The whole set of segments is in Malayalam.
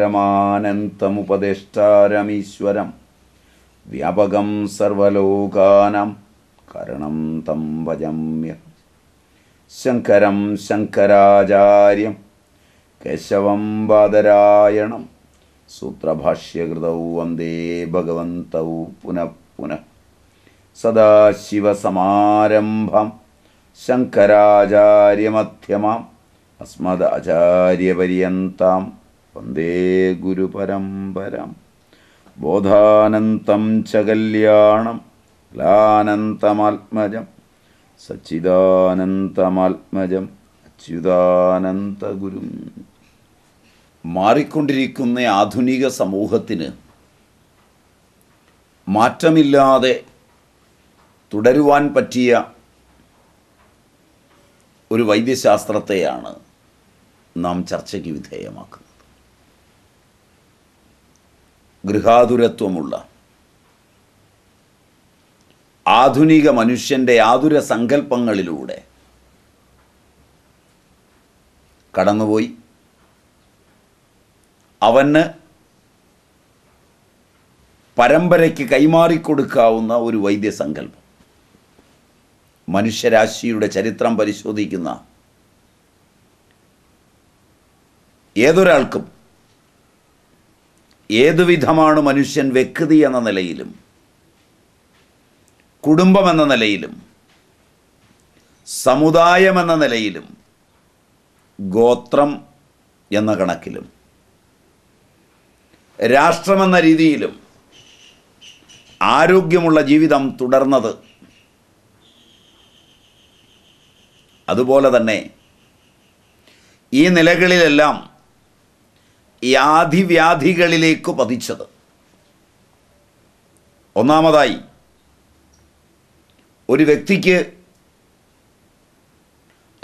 പരമാനന്തമുപദേഷ്ടാരമീശ്വരം. വ്യാപകം സർവലോകാനാം കരണം തം ഭജമ്യ. ശങ്കരം ശങ്കരാചാര്യം കേശവം ബാദരായണം സൂത്രഭാഷ്യകൃതൗ വന്ദേ ഭഗവന്തൗ പുനഃ പുനഃ. സദാശിവസമാരംഭം ശങ്കരാചാര്യമധ്യമാം അസ്മദാചാര്യപര്യന്താം വന്ദേ ഗുരുപരമ്പരാം. ബോധാനന്തം ച കല്യാണം ലാനന്തമാത്മജം സച്ചിദാനന്തമാത്മജം അച്യുതാനന്തഗുരും മാറിക്കൊണ്ടിരിക്കുന്ന ആധുനിക സമൂഹത്തിന് മാറ്റമില്ലാതെ തുടരുവാൻ പറ്റിയ ഒരു വൈദ്യശാസ്ത്രത്തെയാണ് നാം ചർച്ചയ്ക്ക് വിധേയമാക്കുന്നത്. ഗൃഹാതുരത്വമുള്ള. ആധുനിക മനുഷ്യന്റെ ആതുര സങ്കല്പങ്ങളിലൂടെ കടന്നുപോയി. അവന് പരമ്പരയ്ക്ക് കൈമാറിക്കൊടുക്കാവുന്ന ഒരു വൈദ്യസങ്കല്പം. മനുഷ്യരാശിയുടെ ചരിത്രം പരിശോധിക്കുന്ന ഏതൊരാൾക്കും ഏതുവിധമാണ് മനുഷ്യൻ വ്യക്തി എന്ന നിലയിലും കുടുംബം എന്ന നിലയിലും സമുദായം എന്ന നിലയിലും ഗോത്രം എന്ന കണക്കിലും രാഷ്ട്രമെന്ന രീതിയിലും ആരോഗ്യമുള്ള ജീവിതം തുടർന്നത് അതുപോലെ തന്നെ ഈ നിലകളിലെല്ലാം യാധിവ്യാധികളിലേക്ക് പതിച്ചത്. ഒന്നാമതായി ഒരു വ്യക്തിക്ക്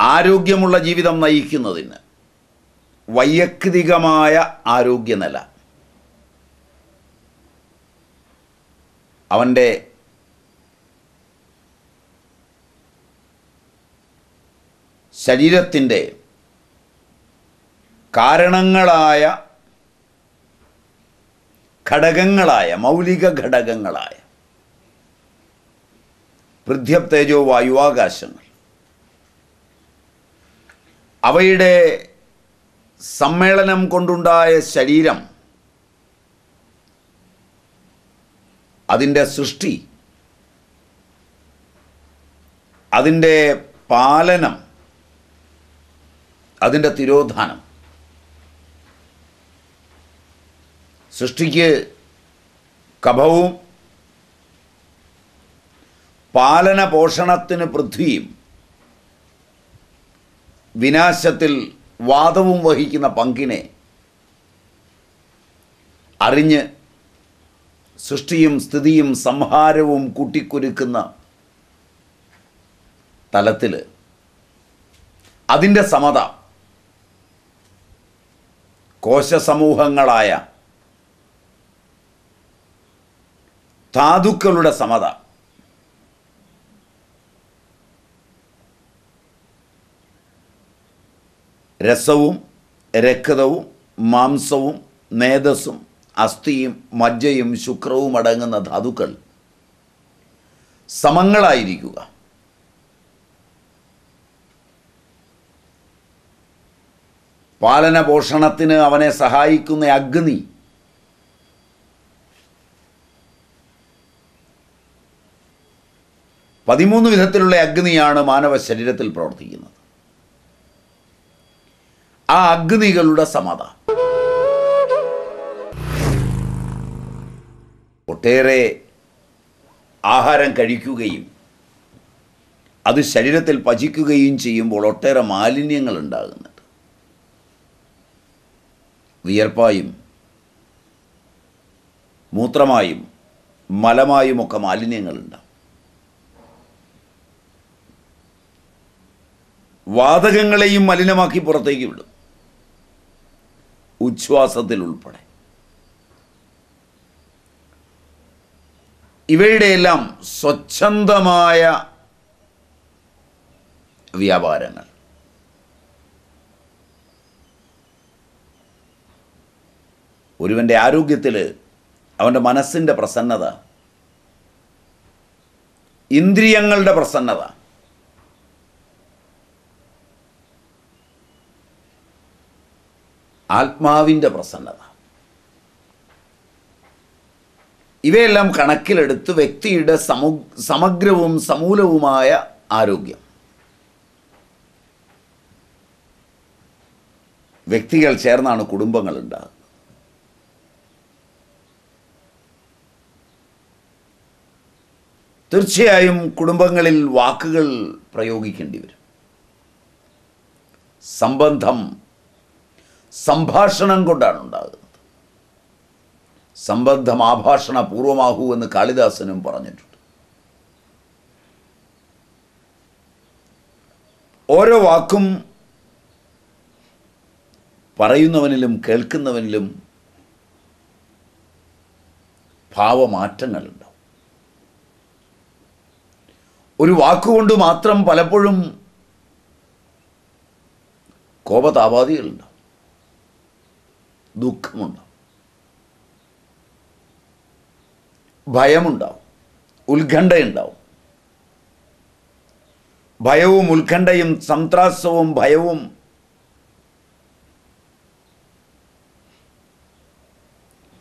ആരോഗ്യമുള്ള ജീവിതം നയിക്കുന്നതിന് വൈയക്തികമായ ആരോഗ്യനില. അവന്റെ ശരീരത്തിന്റെ കാരണങ്ങളായ ഘടകങ്ങളായ മൗലിക ഘടകങ്ങളായ. പൃഥ്വപ് തേജോ വായുവാകാശങ്ങൾ അവയുടെ സമ്മേളനം കൊണ്ടുണ്ടായ ശരീരം അതിന്റെ സൃഷ്ടി അതിന്റെ പാലനം അതിന്റെ തിരോധാനം. സൃഷ്ടിക്ക് കഭവും പാലന പോഷണത്തിന് പൃഥ്വിയും വിനാശത്തിൽ വാദവും വഹിക്കുന്ന പങ്കിനെ അറിഞ്ഞ് സൃഷ്ടിയും സ്ഥിതിയും സംഹാരവും കൂട്ടിക്കുരുക്കുന്ന തലത്തിൽ അതിന്റെ സമത കോശസമൂഹങ്ങളായ ധാതുക്കളുടെ സമത. രസവും രക്തവും മാംസവും നേതസ്സും അസ്ഥിയും മജ്ജയും ശുക്രവും അടങ്ങുന്ന ധാതുക്കൾ സമങ്ങളായിരിക്കുക. പാലന പോഷണത്തിന് അവനെ സഹായിക്കുന്ന അഗ്നി പതിമൂന്ന് വിധത്തിലുള്ള അഗ്നിയാണ് മാനവ ശരീരത്തിൽ പ്രവർത്തിക്കുന്നത്. ആ അഗ്നികളുടെ സമത ഒട്ടേറെ ആഹാരം കഴിക്കുകയും അത് ശരീരത്തിൽ പചിക്കുകയും ചെയ്യുമ്പോൾ ഒട്ടേറെ മാലിന്യങ്ങൾ ഉണ്ടാകുന്നുണ്ട്. വിയർപ്പായും മൂത്രമായും മലമായുമൊക്കെ മാലിന്യങ്ങളുണ്ടാവും വാതകങ്ങളെയും മലിനമാക്കി പുറത്തേക്ക് വിടും. ഉച്ഛ്വാസത്തിൽ ഉൾപ്പെടെ. ഇവയുടെയെല്ലാം സ്വച്ഛന്തമായ വ്യാപാരങ്ങൾ. ഒരുവന്റെ ആരോഗ്യത്തിൽ അവന്റെ മനസ്സിന്റെ പ്രസന്നത ഇന്ദ്രിയങ്ങളുടെ പ്രസന്നത ആത്മാവിന്റെ പ്രസന്നത. ഇവയെല്ലാം കണക്കിലെടുത്ത് വ്യക്തിയുടെ സമു സമഗ്രവും സമൂലവുമായ ആരോഗ്യം. വ്യക്തികൾ ചേർന്നാണ് കുടുംബങ്ങൾ ഉണ്ടാകുന്നത് തീർച്ചയായും കുടുംബങ്ങളിൽ വാക്കുകൾ പ്രയോഗിക്കേണ്ടി വരും. സംബന്ധം സംഭാഷണം കൊണ്ടാണ് ഉണ്ടാകുന്നത്. സംബന്ധം ആഭാഷണ പൂർവമാകൂ എന്ന് കാളിദാസനും പറഞ്ഞിട്ടുണ്ട്. ഓരോ വാക്കും പറയുന്നവനിലും കേൾക്കുന്നവനിലും ഭാവമാറ്റങ്ങളുണ്ടാവും. ഒരു വാക്കുകൊണ്ട് മാത്രം പലപ്പോഴും കോപതാപാദികളുണ്ടാവും. ദുഃഖമുണ്ടാവും. ഭയമുണ്ടാവും. ഉത്കണ്ഠയുണ്ടാവും. ഭയവും ഉത്കണ്ഠയും സംത്രാസവും ഭയവും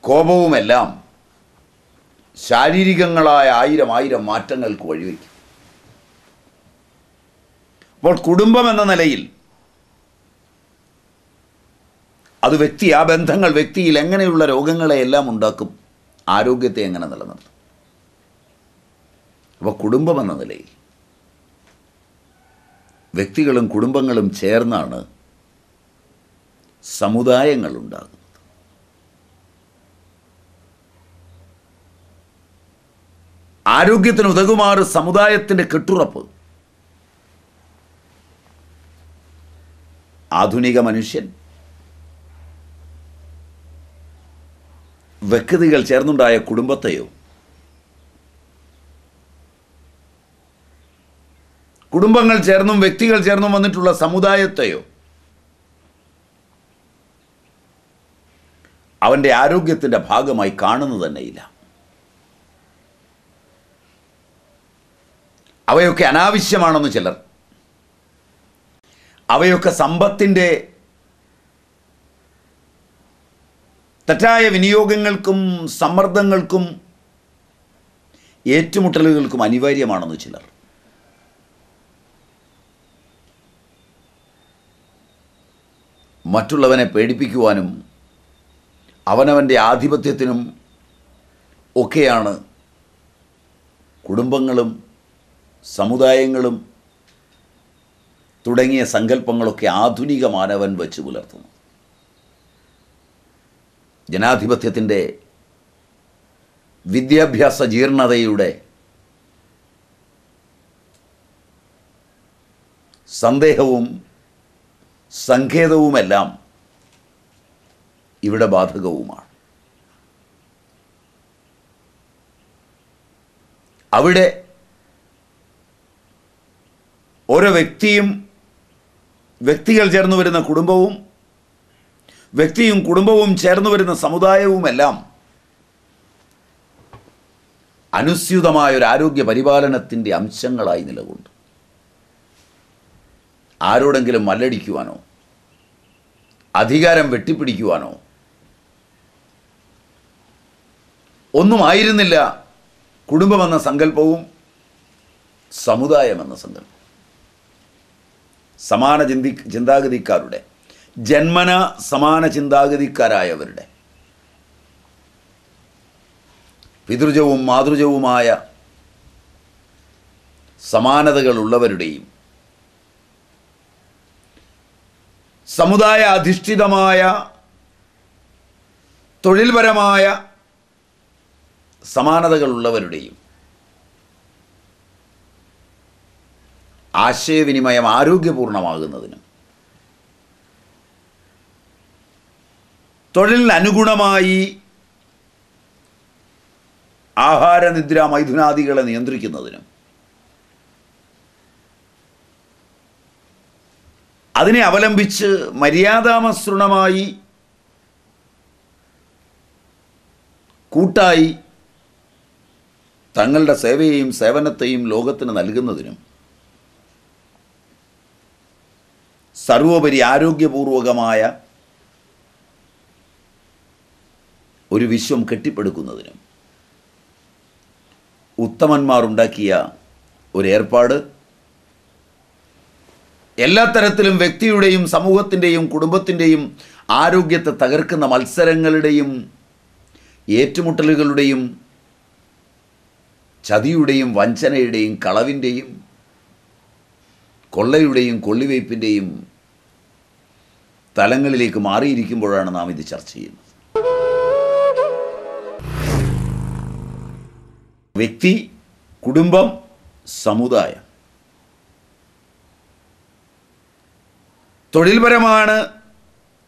കോപവുമെല്ലാം ശാരീരികങ്ങളായ ആയിരം ആയിരം മാറ്റങ്ങൾക്ക് വഴിവെക്കും. അപ്പോൾ കുടുംബം എന്ന നിലയിൽ അത് വ്യക്തി ആ ബന്ധങ്ങൾ വ്യക്തിയിൽ എങ്ങനെയുള്ള രോഗങ്ങളെ എല്ലാം ഉണ്ടാക്കും ആരോഗ്യത്തെ എങ്ങനെ നിലനിർത്തും? അപ്പോൾ കുടുംബം എന്ന നിലയിൽ വ്യക്തികളും കുടുംബങ്ങളും ചേർന്നാണ് സമുദായങ്ങൾ ഉണ്ടാകുന്നത്. ആരോഗ്യത്തിന് ഉതകുമാറ് സമുദായത്തിന്റെ കെട്ടുറപ്പ്. ആധുനിക മനുഷ്യൻ വ്യക്തികൾ ചേർന്നുണ്ടായ കുടുംബത്തെയോ? കുടുംബങ്ങൾ ചേർന്നും വ്യക്തികൾ ചേർന്നും വന്നിട്ടുള്ള സമുദായത്തെയോ? അവന്റെ ആരോഗ്യത്തിന്റെ ഭാഗമായി കാണുന്നു തന്നെയില്ല. അവയൊക്കെ അനാവശ്യമാണെന്ന് ചിലർ. അവയൊക്കെ സമ്പത്തിന്റെ തെറ്റായ വിനിയോഗങ്ങൾക്കും സമ്മർദ്ദങ്ങൾക്കും ഏറ്റുമുട്ടലുകൾക്കും അനിവാര്യമാണെന്ന് ചിലർ. മറ്റുള്ളവനെ പേടിപ്പിക്കുവാനും അവനവന്റെ ആധിപത്യത്തിനും ഒക്കെയാണ് കുടുംബങ്ങളും സമുദായങ്ങളും തുടങ്ങിയ സങ്കല്പങ്ങളൊക്കെ ആധുനിക മാനവൻ വച്ച് പുലർത്തുന്നു ജനാധിപത്യത്തിന്റെ വിദ്യാഭ്യാസ ജീർണതയുടെ സന്ദേഹവും സങ്കേതവുമെല്ലാം ഇവിടെ ബാധകവുമാണ്. അവിടെ ഓരോ വ്യക്തിയും വ്യക്തികൾ ചേർന്ന് വരുന്ന കുടുംബവും വ്യക്തിയും കുടുംബവും ചേർന്ന് വരുന്ന സമുദായവുമെല്ലാം അനുസ്യൂതമായ ഒരു ആരോഗ്യ പരിപാലനത്തിന്റെ അംശങ്ങളായി നിലകൊണ്ടു. ആരോടെങ്കിലും മല്ലടിക്കുവാനോ അധികാരം വെട്ടിപ്പിടിക്കുവാനോ ഒന്നും ആയിരുന്നില്ല കുടുംബമെന്ന സങ്കല്പവും സമുദായമെന്ന സങ്കല്പം സമാന ചിന്തി ചിന്താഗതിക്കാരുടെ ജന്മന സമാന ചിന്താഗതിക്കാരായവരുടെ. പിതൃജവും മാതൃജവുമായ സമാനതകളുള്ളവരുടെയും സമുദായ അധിഷ്ഠിതമായ തൊഴിൽപരമായ സമാനതകളുള്ളവരുടെയും ആശയവിനിമയം ആരോഗ്യപൂർണമാകുന്നതിനും തൊഴിലിന് അനുഗുണമായി ആഹാരനിദ്ര മൈഥുനാദികളെ നിയന്ത്രിക്കുന്നതിനും അതിനെ അവലംബിച്ച് മര്യാദാമസൃണമായി കൂട്ടായി തങ്ങളുടെ സേവയെയും സേവനത്തെയും ലോകത്തിന് നൽകുന്നതിനും സർവോപരി ആരോഗ്യപൂർവകമായ ഒരു വിശ്വം കെട്ടിപ്പടുക്കുന്നതിനും ഉത്തമന്മാർ ഉണ്ടാക്കിയ ഒരു ഏർപ്പാട് എല്ലാ തരത്തിലും വ്യക്തിയുടെയും സമൂഹത്തിന്റെയും കുടുംബത്തിന്റെയും ആരോഗ്യത്തെ തകർക്കുന്ന മത്സരങ്ങളുടെയും ഏറ്റുമുട്ടലുകളുടെയും ചതിയുടെയും വഞ്ചനയുടെയും കളവിന്റെയും കൊള്ളയുടെയും കൊള്ളിവയ്പ്പിന്റെയും തലങ്ങളിലേക്ക് മാറിയിരിക്കുമ്പോഴാണ് നാം ഇത് ചർച്ച ചെയ്യുന്നത്. വ്യക്തി കുടുംബം സമുദായം. തൊഴിൽപരമാണ്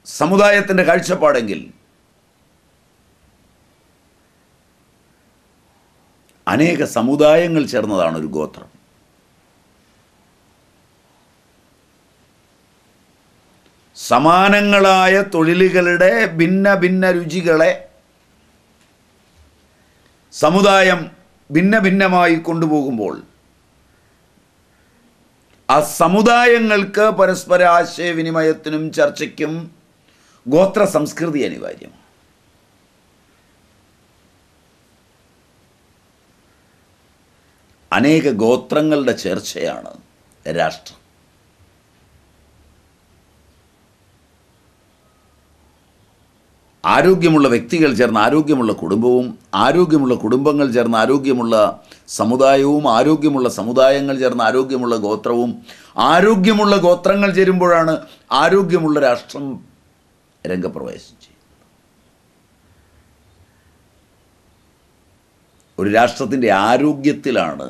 സമുദായത്തിന്റെ കാഴ്ചപ്പാടെങ്കിൽ അനേക സമുദായങ്ങൾ ചേർന്നതാണ് ഒരു ഗോത്രം. സമാനങ്ങളായ തൊഴിലുകളുടെ ഭിന്ന ഭിന്ന രുചികളെ സമുദായം ഭിന്ന ഭിന്നമായി കൊണ്ടുപോകുമ്പോൾ ആ സമുദായങ്ങൾക്ക് പരസ്പര ആശയവിനിമയത്തിനും ചർച്ചയ്ക്കും ഗോത്ര സംസ്കൃതി അനിവാര്യം. അനേക ഗോത്രങ്ങളുടെ ചേർച്ചയാണ് രാഷ്ട്രം. ആരോഗ്യമുള്ള വ്യക്തികൾ ചേർന്ന ആരോഗ്യമുള്ള കുടുംബവും ആരോഗ്യമുള്ള കുടുംബങ്ങൾ ചേർന്ന ആരോഗ്യമുള്ള സമുദായവും ആരോഗ്യമുള്ള സമുദായങ്ങൾ ചേർന്ന ആരോഗ്യമുള്ള ഗോത്രവും ആരോഗ്യമുള്ള ഗോത്രങ്ങൾ ചേരുമ്പോഴാണ് ആരോഗ്യമുള്ള രാഷ്ട്രം രംഗപ്രവേശം ചെയ്യുന്നത്. ഒരു രാഷ്ട്രത്തിന്റെ ആരോഗ്യത്തിലാണ്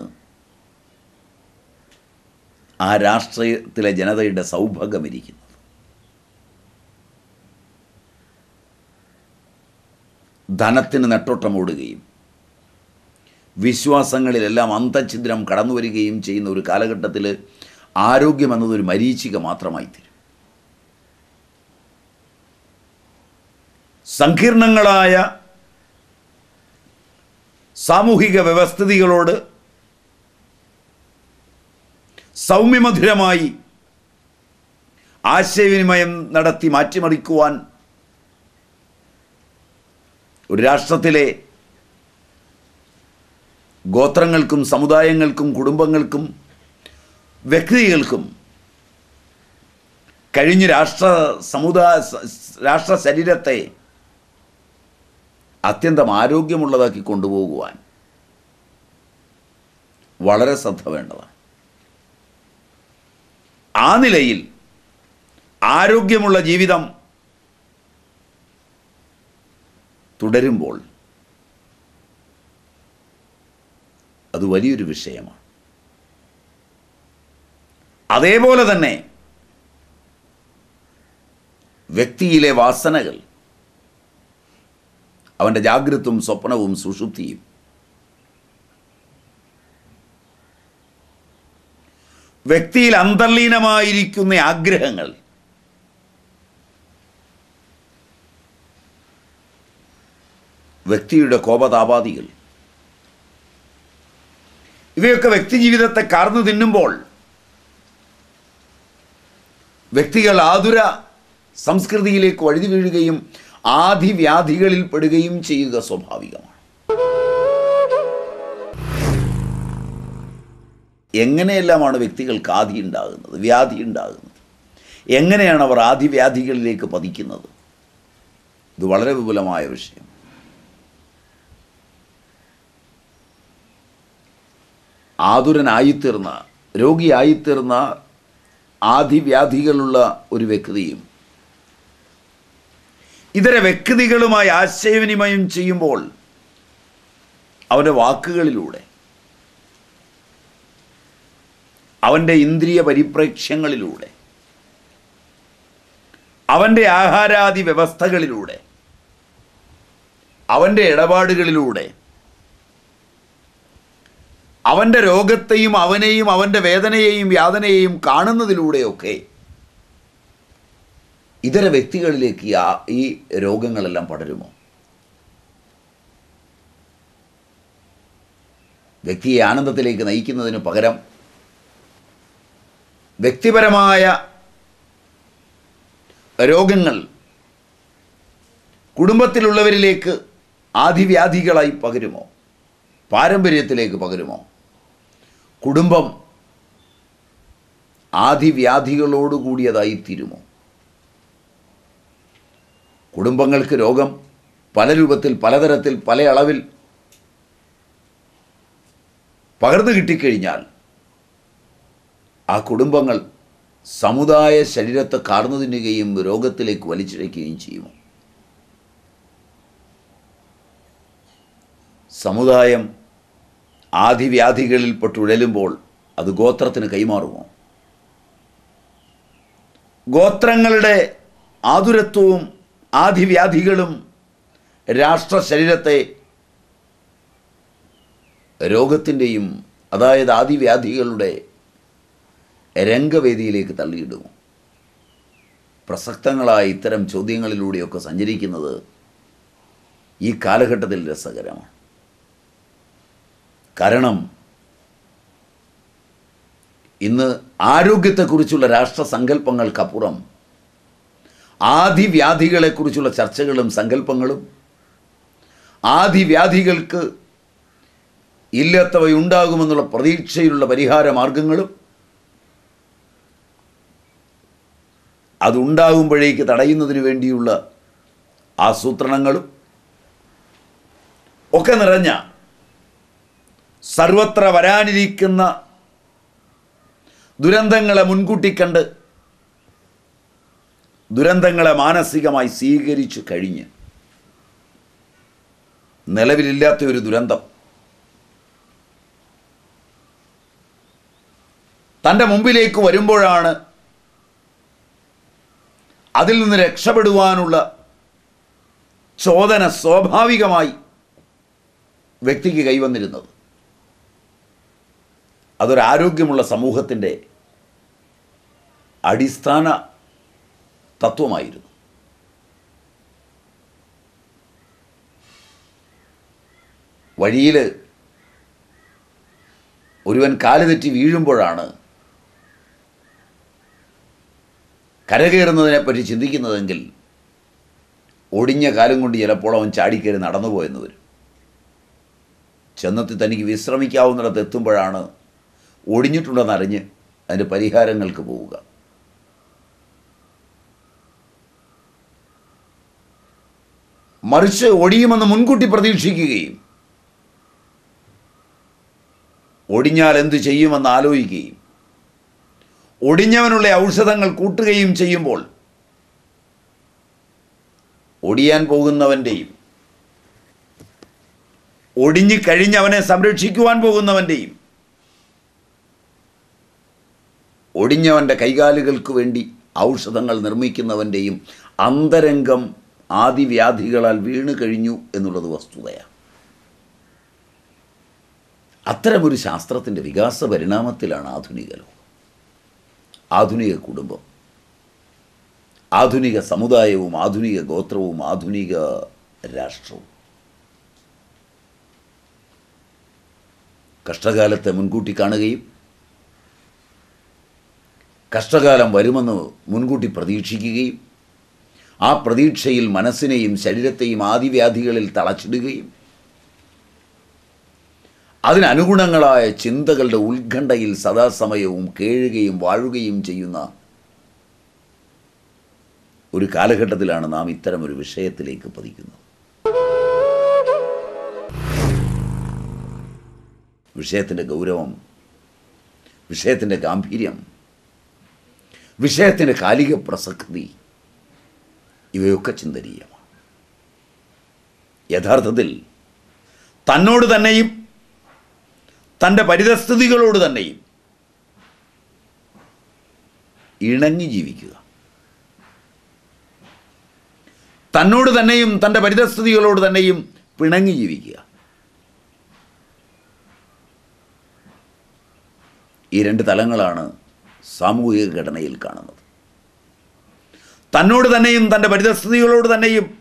ആ രാഷ്ട്രത്തിലെ ജനതയുടെ സൗഭാഗ്യമിരിക്കുന്നത് ധനത്തിന് നെട്ടോട്ടമോടുകയും വിശ്വാസങ്ങളിലെല്ലാം അന്തഛിദ്രം കടന്നു വരികയും ചെയ്യുന്ന ഒരു കാലഘട്ടത്തിൽ ആരോഗ്യം എന്നതൊരു മരീചിക മാത്രമായി തീരും സങ്കീർണങ്ങളായ സാമൂഹിക വ്യവസ്ഥിതികളോട് സൗമ്യമധുരമായി ആശയവിനിമയം നടത്തി മാറ്റിമറിക്കുവാൻ ഒരു രാഷ്ട്രത്തിലെ ഗോത്രങ്ങൾക്കും സമുദായങ്ങൾക്കും കുടുംബങ്ങൾക്കും വ്യക്തികൾക്കും കഴിഞ്ഞ് രാഷ്ട്ര സമുദായ രാഷ്ട്ര ശരീരത്തെ അത്യന്തം ആരോഗ്യമുള്ളതാക്കി കൊണ്ടുപോകുവാൻ വളരെ ശ്രദ്ധ വേണ്ടതാണ്. ആ നിലയിൽ ആരോഗ്യമുള്ള ജീവിതം തുടരുമ്പോൾ അത് വലിയൊരു വിഷയമാണ്. അതേപോലെ തന്നെ വ്യക്തിയിലെ വാസനകൾ അവന്റെ ജാഗ്രതവും സ്വപ്നവും സുഷുപ്തിയും വ്യക്തിയിൽ അന്തർലീനമായിരിക്കുന്ന ആഗ്രഹങ്ങൾ വ്യക്തിയുടെ കോപതാപാദികൾ. ഇവയൊക്കെ വ്യക്തി ജീവിതത്തെ കാർന്നു തിന്നുമ്പോൾ വ്യക്തികൾ ആതുര സംസ്കൃതിയിലേക്ക് വഴുതി വീഴുകയും ആദിവ്യാധികളിൽ പെടുകയും ചെയ്യുക സ്വാഭാവികമാണ്. എങ്ങനെയെല്ലാമാണ് വ്യക്തികൾക്ക് ആദി ഉണ്ടാകുന്നത് വ്യാധി ഉണ്ടാകുന്നത്? എങ്ങനെയാണ് അവർ ആദിവ്യാധികളിലേക്ക് പതിക്കുന്നത്? ഇത് വളരെ വിപുലമായ വിഷയം. ആതുരനായിത്തീർന്ന രോഗിയായിത്തീർന്ന ആധിവ്യാധികളുള്ള ഒരു വ്യക്തിയും ഇതര വ്യക്തികളുമായി ആശയവിനിമയം ചെയ്യുമ്പോൾ അവന്റെ വാക്കുകളിലൂടെ അവന്റെ ഇന്ദ്രിയ പരിപ്രേക്ഷ്യങ്ങളിലൂടെ അവന്റെ ആഹാരാദി വ്യവസ്ഥകളിലൂടെ അവന്റെ ഇടപാടുകളിലൂടെ അവന്റെ രോഗത്തെയും അവനെയും അവന്റെ വേദനയെയും യാതനയെയും കാണുന്നതിലൂടെയൊക്കെ ഇതര വ്യക്തികളിലേക്ക് ഈ രോഗങ്ങളെല്ലാം പടരുമോ? വ്യക്തിയെ ആനന്ദത്തിലേക്ക് നയിക്കുന്നതിന് പകരം വ്യക്തിപരമായ രോഗങ്ങൾ കുടുംബത്തിലുള്ളവരിലേക്ക് ആധിവ്യാധികളായി പകരുമോ? പാരമ്പര്യത്തിലേക്ക് പകരുമോ? കുടുംബം ആദിവ്യാധികളോടുകൂടിയതായി തീരുമോ? കുടുംബങ്ങൾക്ക് രോഗം പല രൂപത്തിൽ പലതരത്തിൽ പല അളവിൽ പകർന്നു കിട്ടിക്കഴിഞ്ഞാൽ ആ കുടുംബങ്ങൾ സമുദായ ശരീരത്തെ കാർന്നു തിന്നുകയും രോഗത്തിലേക്ക് വലിച്ചിഴയ്ക്കുകയും ചെയ്യുമോ? സമുദായം ആദിവ്യാധികളിൽപ്പെട്ടുഴലുമ്പോൾ അത് ഗോത്രത്തിന് കൈമാറുമോ? ഗോത്രങ്ങളുടെ ആതുരത്വവും ആദിവ്യാധികളും രാഷ്ട്ര ശരീരത്തെ രോഗത്തിന്റെയും അതായത് ആദിവ്യാധികളുടെ രംഗവേദിയിലേക്ക് തള്ളിയിടുമോ പ്രസക്തങ്ങളായ ഇത്തരം ചോദ്യങ്ങളിലൂടെയൊക്കെ സഞ്ചരിക്കുന്നത് ഈ കാലഘട്ടത്തിൽ രസകരമാണ്. കാരണം ഇന്ന് ആരോഗ്യത്തെക്കുറിച്ചുള്ള രാഷ്ട്രസങ്കല്പങ്ങൾക്കപ്പുറം ആദിവ്യാധികളെക്കുറിച്ചുള്ള ചർച്ചകളും സങ്കല്പങ്ങളും ആദിവ്യാധികൾക്ക് ഇല്ലാത്തവയുണ്ടാകുമെന്നുള്ള പ്രതീക്ഷയിലുള്ള പരിഹാര മാർഗങ്ങളും അതുണ്ടാകുമ്പോഴേക്ക് തടയുന്നതിന് വേണ്ടിയുള്ള ആസൂത്രണങ്ങളും ഒക്കെ നിറഞ്ഞ സർവത്ര വരാനിരിക്കുന്ന ദുരന്തങ്ങളെ മുൻകൂട്ടി കണ്ട് ദുരന്തങ്ങളെ മാനസികമായി സ്വീകരിച്ചു കഴിഞ്ഞ് നിലവിലില്ലാത്ത ഒരു ദുരന്തം. തന്റെ മുമ്പിലേക്ക് വരുമ്പോഴാണ് അതിൽ നിന്ന് രക്ഷപ്പെടുവാനുള്ള ചോദന സ്വാഭാവികമായി വ്യക്തിക്ക് കൈവന്നിരുന്നത്. അതൊരു ആരോഗ്യമുള്ള സമൂഹത്തിന്റെ അടിസ്ഥാന തത്വമായിരുന്നു. വഴിയിൽ ഒരുവൻ കാൽ തെറ്റി വീഴുമ്പോഴാണ് കരകയറുന്നതിനെപ്പറ്റി ചിന്തിക്കുന്നതെങ്കിൽ ഒടിഞ്ഞ കാലം കൊണ്ട് ചിലപ്പോൾ അവൻ ചാടിക്കയറി നടന്നുപോയെന്ന് വരും. ചെന്നെത്തി തനിക്ക് വിശ്രമിക്കാവുന്നിടത്ത് എത്തുമ്പോഴാണ് ഒടിഞ്ഞിട്ടുണ്ടെന്നറിഞ്ഞ് അതിന്റെ പരിഹാരങ്ങൾക്ക് പോവുക. മറിച്ച് ഒടിയുമെന്ന് മുൻകൂട്ടി പ്രതീക്ഷിക്കുകയും ഒടിഞ്ഞാൽ എന്തു ചെയ്യുമെന്ന് ആലോചിക്കുകയും ഒടിഞ്ഞവനുള്ള ഔഷധങ്ങൾ കൂട്ടുകയും ചെയ്യുമ്പോൾ ഒടിയാൻ പോകുന്നവന്റെയും ഒടിഞ്ഞു കഴിഞ്ഞവനെ സംരക്ഷിക്കുവാൻ പോകുന്നവന്റെയും ഒടിഞ്ഞവന്റെ കൈകാലുകൾക്ക് വേണ്ടി ഔഷധങ്ങൾ നിർമ്മിക്കുന്നവന്റെയും അന്തരംഗം ആദിവ്യാധികളാൽ വീണു കഴിഞ്ഞു എന്നുള്ളത് വസ്തുതയാണ്. അത്തരമൊരു ശാസ്ത്രത്തിന്റെ വികാസ പരിണാമത്തിലാണ് ആധുനിക ലോകം. ആധുനിക കുടുംബം. ആധുനിക സമുദായവും ആധുനിക ഗോത്രവും ആധുനിക രാഷ്ട്രവും. കഷ്ടകാലത്തെ മുൻകൂട്ടി കാണുകയും കഷ്ടകാലം വരുമെന്ന് മുൻകൂട്ടി പ്രതീക്ഷിക്കുകയും ആ പ്രതീക്ഷയിൽ മനസ്സിനെയും ശരീരത്തെയും ആദിവ്യാധികളിൽ തളച്ചിടുകയും അതിനനുഗുണങ്ങളായ ചിന്തകളുടെ ഉത്കണ്ഠയിൽ സദാസമയവും കേഴുകയും വാഴുകയും ചെയ്യുന്ന ഒരു കാലഘട്ടത്തിലാണ് നാം ഇത്തരം ഒരു വിഷയത്തിലേക്ക് പതിക്കുന്നത്. വിഷയത്തിന്റെ ഗൗരവം വിഷയത്തിന്റെ ഗാംഭീര്യം വിഷയത്തിന്റെ കാലിക പ്രസക്തി ഇവയൊക്കെ ചിന്തനീയമാണ്. യഥാർത്ഥത്തിൽ തന്നോട് തന്നെയും തന്റെ പരിതസ്ഥിതികളോട് തന്നെയും ഇണങ്ങി ജീവിക്കുക. തന്നോട് തന്നെയും തന്റെ പരിതസ്ഥിതികളോട് തന്നെയും പിണങ്ങി ജീവിക്കുക. ഈ രണ്ട് തലങ്ങളാണ് സാമൂഹിക ഘടനയിൽ കാണുന്നത്. തന്നോട് തന്നെയും തന്റെ പരിതസ്ഥിതികളോട് തന്നെയും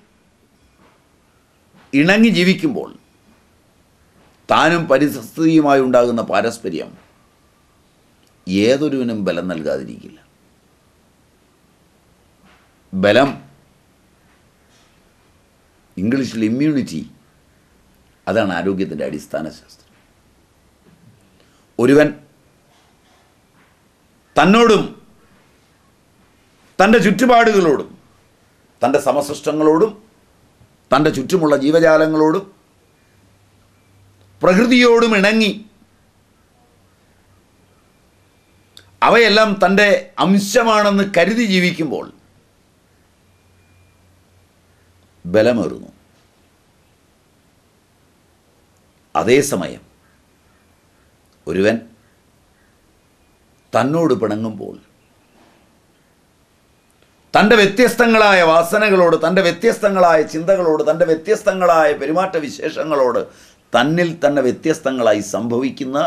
ഇണങ്ങി ജീവിക്കുമ്പോൾ താനും പരിസ്ഥിതിയുമായി ഉണ്ടാകുന്ന പാരസ്പര്യം ഏതൊരുവിനും ബലം നൽകാതിരിക്കില്ല. ബലം ഇംഗ്ലീഷിൽ ഇമ്മ്യൂണിറ്റി അതാണ് ആരോഗ്യത്തിന്റെ അടിസ്ഥാന ശാസ്ത്രം ഒരുവൻ തന്നോടും തന്റെ ചുറ്റുപാടുകളോടും തന്റെ സമസൃഷ്ടങ്ങളോടും തന്റെ ചുറ്റുമുള്ള ജീവജാലങ്ങളോടും പ്രകൃതിയോടും ഇണങ്ങി അവയെല്ലാം തന്റെ അംശമാണെന്ന് കരുതി ജീവിക്കുമ്പോൾ ബലമേറുന്നു. അതേസമയം ഒരുവൻ തന്നോട് പിണങ്ങുമ്പോൾ തന്റെ വ്യത്യസ്തങ്ങളായ വാസനകളോട് തന്റെ വ്യത്യസ്തങ്ങളായ ചിന്തകളോട് തന്റെ വ്യത്യസ്തങ്ങളായ പെരുമാറ്റ വിശേഷങ്ങളോട് തന്നിൽ തന്നെ വ്യത്യസ്തങ്ങളായി സംഭവിക്കുന്ന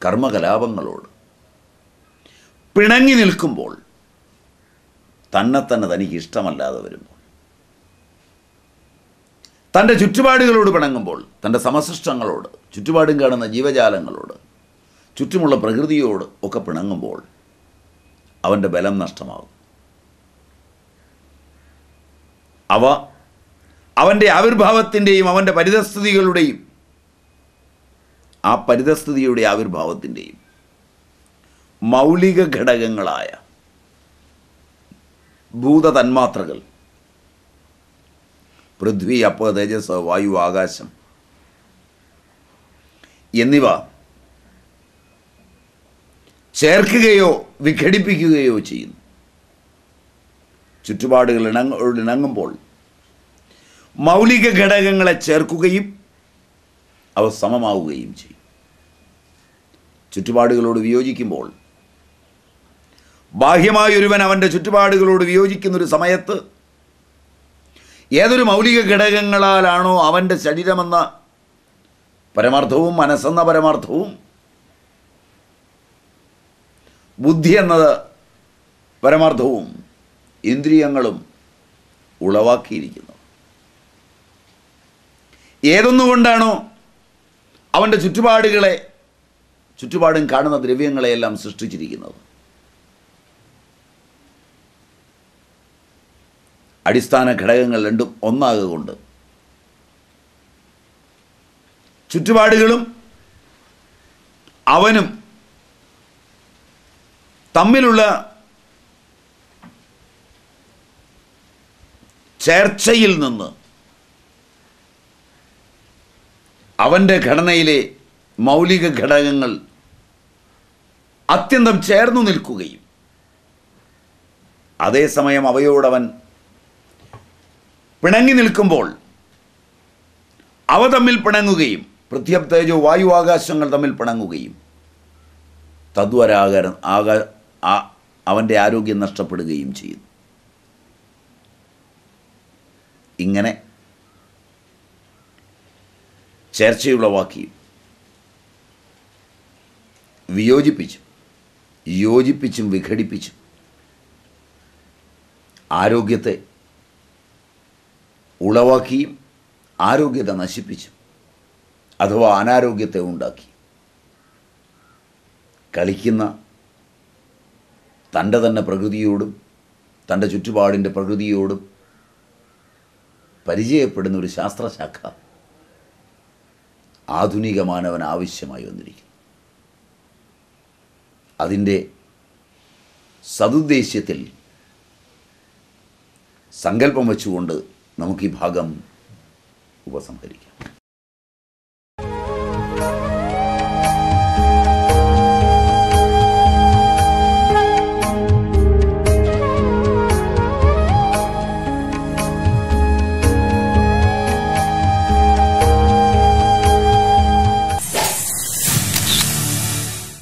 കർമ്മകലാപങ്ങളോട് പിണങ്ങി നിൽക്കുമ്പോൾ തന്നെ തന്നെ തനിക്ക് ഇഷ്ടമല്ലാതെ വരുമ്പോൾ തന്റെ ചുറ്റുപാടുകളോട് പിണങ്ങുമ്പോൾ തന്റെ സമസൃഷ്ടങ്ങളോട് ചുറ്റുപാടും കാണുന്ന ജീവജാലങ്ങളോട് ചുറ്റുമുള്ള പ്രകൃതിയോട് ഒക്കെ പിണങ്ങുമ്പോൾ അവന്റെ ബലം നഷ്ടമാകും. അവ അവന്റെ ആവിർഭാവത്തിന്റെയും അവന്റെ പരിതസ്ഥിതികളുടെയും ആ പരിതസ്ഥിതിയുടെ ആവിർഭാവത്തിന്റെയും മൗലിക ഘടകങ്ങളായ ഭൂതതന്മാത്രകൾ പൃഥ്വി അപ്പ തേജസ് വായു ആകാശം എന്നിവ ചേർക്കുകയോ വിഘടിപ്പിക്കുകയോ ചെയ്യുന്നു. ചുറ്റുപാടുകൾ ഇണങ്ങ ഇണങ്ങുമ്പോൾ മൗലിക ഘടകങ്ങളെ ചേർക്കുകയും അവ സമമാവുകയും ചെയ്യും. ചുറ്റുപാടുകളോട് വിയോജിക്കുമ്പോൾ ബാഹ്യമായ ഒരുവൻ അവന്റെ ചുറ്റുപാടുകളോട് വിയോജിക്കുന്നൊരു സമയത്ത് ഏതൊരു മൗലിക ഘടകങ്ങളാലാണോ അവന്റെ ശരീരമെന്ന പരമാർത്ഥവും മനസ്സെന്ന പരമാർത്ഥവും ബുദ്ധി എന്നത് പരമാർത്ഥവും ഇന്ദ്രിയങ്ങളും ഉളവാക്കിയിരിക്കുന്നത് ഏതൊന്നുകൊണ്ടാണോ അവന്റെ ചുറ്റുപാടുകളെ ചുറ്റുപാടും കാണുന്ന ദ്രവ്യങ്ങളെയെല്ലാം സൃഷ്ടിച്ചിരിക്കുന്നത്? അടിസ്ഥാന ഘടകങ്ങൾ രണ്ടും ഒന്നാകൊണ്ട് ചുറ്റുപാടുകളും അവനും തമ്മിലുള്ള ചേർച്ചയിൽ നിന്ന് അവന്റെ ഘടനയിലെ മൗലിക ഘടകങ്ങൾ അത്യന്തം ചേർന്നു നിൽക്കുകയും അതേസമയം അവയോടവൻ പിണങ്ങി നിൽക്കുമ്പോൾ അവ തമ്മിൽ പിണങ്ങുകയും പൃഥ്വി തേജോ വായു ആകാശങ്ങൾ തമ്മിൽ പിണങ്ങുകയും തദ്വരാകാര ആകാ അവന്റെ ആരോഗ്യം നഷ്ടപ്പെടുകയും ചെയ്യുന്നു ഇങ്ങനെ ചേർച്ചയുളവാക്കിയും വിയോജിപ്പിച്ചും യോജിപ്പിച്ചും വിഘടിപ്പിച്ചും ആരോഗ്യത്തെ ഉളവാക്കിയും ആരോഗ്യത്തെ നശിപ്പിച്ചും അഥവാ അനാരോഗ്യത്തെ ഉണ്ടാക്കി കളിക്കുന്ന തന്റെ തന്നെ പ്രകൃതിയോടും തന്റെ ചുറ്റുപാടിന്റെ പ്രകൃതിയോടും പരിചയപ്പെടുന്ന ഒരു ശാസ്ത്രശാഖ ആധുനിക മാനവൻ ആവശ്യമായി വന്നിരിക്കുന്നു. അതിന്റെ സതുദ്ദേശ്യത്തിൽ സങ്കല്പം വെച്ചുകൊണ്ട് നമുക്ക് ഈ ഭാഗം ഉപസംഹരിക്കാം.